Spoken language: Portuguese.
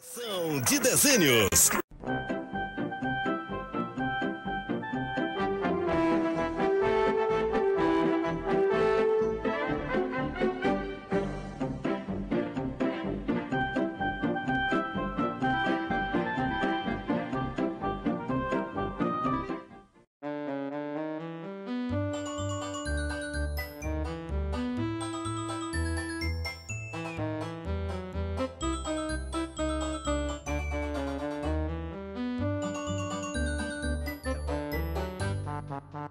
Sessão de desenhos.